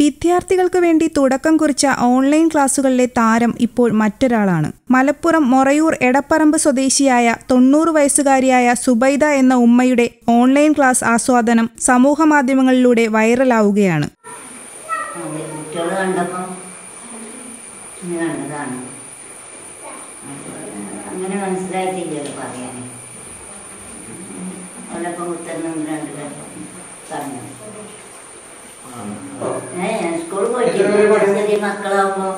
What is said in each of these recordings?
വിദ്യാർത്ഥികൾക്ക് വേണ്ടി തുടക്കം കുറിച്ച ഓൺലൈൻ ക്ലാസുകളിലെ താരം ഇപ്പോൾ മറ്റൊരാളാണ്. മലപ്പുറം മൊറയൂർ എടപ്പറമ്പ് സ്വദേശിയായ തൊണ്ണൂറ് വയസ്സുകാരിയായ സുബൈദ എന്ന ഉമ്മയുടെ ഓൺലൈൻ ക്ലാസ് ആസ്വാദനം സമൂഹമാധ്യമങ്ങളിലൂടെ വൈറലാവുകയാണ്. അങ്ങനെ മനസ്സിലായിട്ടില്ലല്ലോ പറയാൻ അവളപ്പം കുത്തരണം പറഞ്ഞു ഏ ഞാൻ സ്കൂളിൽ പോയിട്ടില്ല ചെറിയ മക്കളാവുമ്പോൾ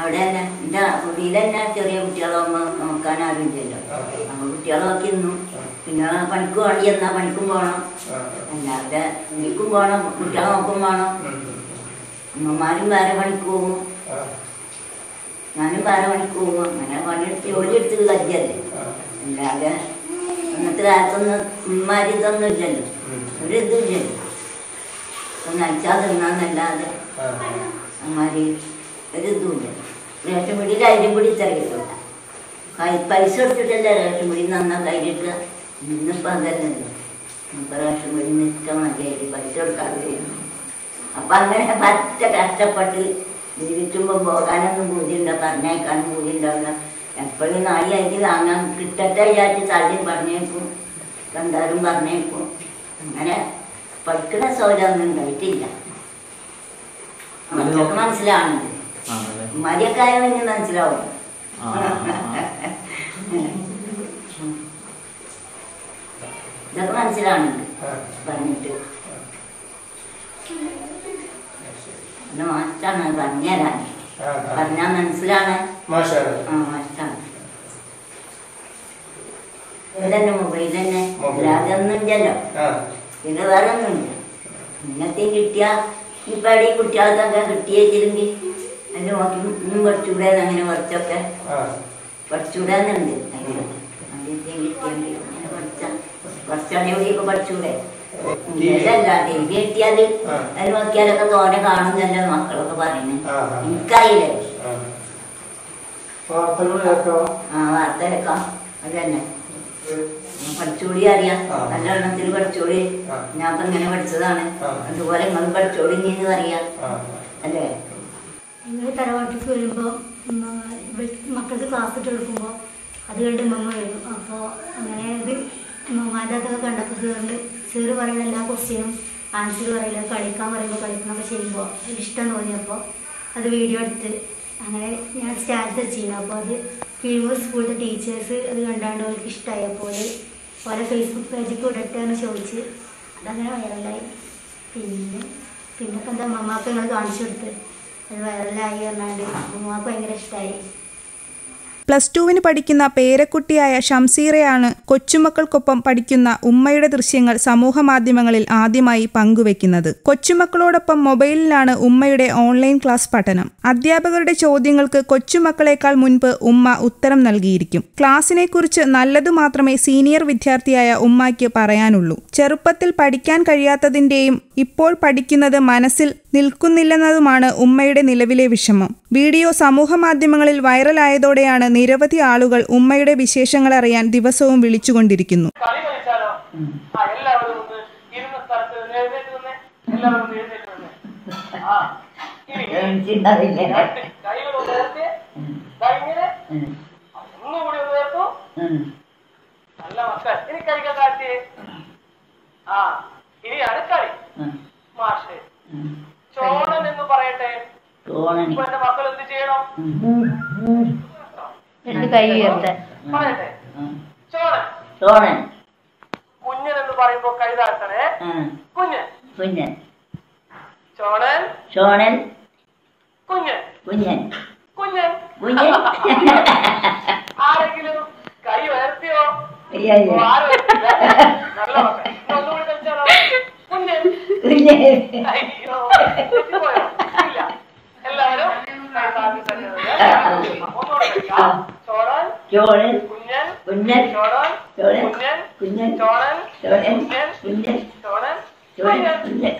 അവിടെ തന്നെ എന്റെ കുടിയിൽ തന്നെ ചെറിയ കുട്ടികളാവുമ്പോൾ നോക്കാൻ ആരുമില്ലല്ലോ നമ്മൾ കുട്ടികളെ നോക്കി പിന്നെ പണിക്ക് വേണ്ടി എന്നാൽ പണിക്കും പോകണം അല്ലാതെ എനിക്കും പോകണം കുട്ടികളെ നോക്കും വേണം അമ്മമാരും വേറെ പണിക്ക് പോകും. ഞാനും വേറെ പണിക്ക് പോകും. അങ്ങനെ പണിയെടുത്ത് ജോലി എടുത്ത് കജ്ജല്ലേ അല്ലാതെ അന്നത്തെ കാലത്തൊന്നും ഉമ്മാരി ഇതൊന്നും ഇല്ലല്ലോ. ഒരു ഇല്ലല്ലോ. ഒന്ന് അയച്ചാൽ തിന്നാന്നല്ലാതെ. അമ്മാരി ഒരു ഇതുമില്ല. റേഷൻ പിടിയിൽ അരിയും പിടി തരയില്ല കൈ പൈസ കൊടുത്തിട്ടല്ലേ റേഷൻ പിടി നന്നാ കയ്യിലിട്ട് ഇന്നിപ്പോൾ അതല്ലല്ലോ. ഇപ്പം റേഷൻ പിടി നിൽക്കാൻ മതിയായിട്ട് പൈസ കൊടുക്കാതെ ചെയ്യുന്നു. അപ്പം അങ്ങനെ പറ്റ കഷ്ടപ്പെട്ട് ജീവിക്കുമ്പോൾ പോകാനൊന്നും പൂതിയുണ്ടോ? പറഞ്ഞേക്കാനും പൂതി ഉണ്ടാവില്ല എപ്പോഴും അരി വാങ്ങാൻ കിട്ടട്ടെ വിചാരിച്ച് തള്ളിയും പറഞ്ഞേക്കും. കണ്ടാലും പറഞ്ഞേക്കും. അങ്ങനെ പഠിക്കുന്ന സൗകര്യമൊന്നും ഉണ്ടായിട്ടില്ല. മക്കൾക്ക് മനസ്സിലാവുന്നുണ്ട് ആണല്ലേ? മനസ്സിലാവും. ഇതൊക്കെ മനസ്സിലാവുന്നുണ്ട്. പറഞ്ഞിട്ട്. പിന്നെ മാറ്റാണ് പറഞ്ഞുതരാൻ. പറഞ്ഞാ മനസ്സിലാണ്. ഇതന്നെ മൊബൈൽ തന്നെ. അല്ലാതെ ഒന്നും ഇല്ലല്ലോ. പിന്നെ വേറെ ഒന്നുമില്ല. ഇന്നത്തെ കിട്ടിയ ഇപ്പൊ അവിടെ ഈ കുട്ടികൾക്കൊക്കെ കിട്ടിയെങ്കിൽ അതിന് നോക്കി ഇന്നും പഠിച്ചൂടെ അങ്ങനെ കുറച്ചൊക്കെ പഠിച്ചൂടാന്നുണ്ട് കുറച്ചാണെങ്കിൽ പഠിച്ചൂടെ ഇതല്ല ആ. നോക്കിയാലൊക്കെ തോനെ കാണുന്നല്ലോ മക്കളൊക്കെ പറയുന്നത് ആ, ആ. എനിക്കറിയില്ലേ. ആ വാർത്ത കേൾക്കാം. അത് തന്നെ. പഠിച്ചോടി അറിയാം. നല്ല എണ്ണത്തിൽ പഠിച്ചോടി. ഞാൻ ഇപ്പൊ ഇങ്ങനെ പഠിച്ചതാണ്. അതുപോലെ നിങ്ങൾ പഠിച്ചോടി നീന്ന് അറിയാം അല്ലേ? ഞങ്ങൾ തറവാട്ടിക്ക് വരുമ്പോൾ മക്കൾക്ക് ക്ലാസ് ഇട്ട് കൊടുക്കുമ്പോൾ അത് കണ്ട് മമ്മ വരും അപ്പോൾ അങ്ങനെ ഇത് കണ്ടപ്പോ അതൊക്കെ കണ്ടപ്പോൾ സാറ് പറയുന്ന എല്ലാ ക്വസ്റ്റ്യനും ആൻസർ പറയില്ല കളിക്കാൻ പറയുമ്പോൾ കളിക്കണമൊക്കെ ചെയ്യുമ്പോൾ ഇഷ്ടം തോന്നിയപ്പോൾ അത് വീഡിയോ എടുത്ത് അങ്ങനെ ഞാൻ സ്റ്റാറ്റസ് ചെയ്യുന്നു അപ്പോൾ അത് കിഴിമൂർ സ്കൂളിലെ ടീച്ചേഴ്സ് അത് കണ്ടാണ്ട് അവർക്ക് ഇഷ്ടമായ പോലെ ഓരോ ഫേസ്ബുക്ക് പേജിൽ എന്ന് ചോദിച്ച് അതങ്ങനെ വൈറലായി പിന്നെ പിന്നെ എന്താ മമ്മാക്ക് ഞങ്ങൾ കാണിച്ചു കൊടുത്ത്. അത് വൈറലായി പറഞ്ഞാണ്ട് മമ്മാക്ക് ഭയങ്കര ഇഷ്ടമായി പ്ലസ് ടുവിന് പഠിക്കുന്ന പേരക്കുട്ടിയായ ഷംസീറയാണ് കൊച്ചുമക്കൾക്കൊപ്പം പഠിക്കുന്ന ഉമ്മയുടെ ദൃശ്യങ്ങൾ സമൂഹ മാധ്യമങ്ങളിൽ ആദ്യമായി പങ്കുവെക്കുന്നത്. കൊച്ചുമക്കളോടൊപ്പം മൊബൈലിലാണ് ഉമ്മയുടെ ഓൺലൈൻ ക്ലാസ് പഠനം. അധ്യാപകരുടെ ചോദ്യങ്ങൾക്ക് കൊച്ചുമക്കളെക്കാൾ മുൻപ് ഉമ്മ ഉത്തരം നൽകിയിരിക്കും. ക്ലാസിനെക്കുറിച്ച് നല്ലതു മാത്രമേ സീനിയർ വിദ്യാർത്ഥിയായ ഉമ്മയ്ക്ക് പറയാനുള്ളൂ. ചെറുപ്പത്തിൽ പഠിക്കാൻ കഴിയാത്തതിന്റെയും ഇപ്പോൾ പഠിക്കുന്നത് മനസ്സിൽ നിൽക്കുന്നില്ലെന്നതുമാണ് ഉമ്മയുടെ നിലവിലെ വിഷമം. വീഡിയോ സമൂഹമാധ്യമങ്ങളിൽ വൈറലായതോടെയാണ് നിരവധി ആളുകൾ ഉമ്മയുടെ വിശേഷങ്ങൾ അറിയാൻ ദിവസവും വിളിച്ചുകൊണ്ടിരിക്കുന്നു. ഇനി എനിക്കുണ്ടാവില്ല രണ്ട് കൈകൾ ഒന്ന് ഉയർത്തി ദാ ഇങ്ങനെ ഒന്നുകൂടി ഒന്ന് ഉയർത്തു നല്ല മക്കൾ ഇനി കളിക്കാൻ ആ ഇനിയാണ് കളി. മാഷ് ചോണൻ എന്ന് പറയട്ടെ. എന്റെ മക്കൾ എന്ത് ചെയ്യണം? രണ്ട് കൈ ചോണൻ തോണൻ കുഞ്ഞൻ എന്ന് പറയുമ്പോ കൈ താഴ്ത്തണേ. കുഞ്ഞൻ. കുഞ്ഞൻ. ചോണൻ ചോണൻ കുഞ്ഞൻ. കുഞ്ഞൻ. കുഞ്ഞൻ. കുഞ്ഞൻ. ആരെങ്കിലും കൈ ഉയർത്തിയോ? കുഞ്ഞൻ. കുഞ്ഞൻ. അയ്യോ. ചോണൻ ചോണൻ കുഞ്ഞൻ കുഞ്ഞൻ ചോണൻ ചോണൻ കുഞ്ഞൻ കുഞ്ഞൻ ചോണൻ ചോണൻ കുഞ്ഞൻ കുഞ്ഞൻ ചോണൻ ചോണൻ കുഞ്ഞൻ കുഞ്ഞൻ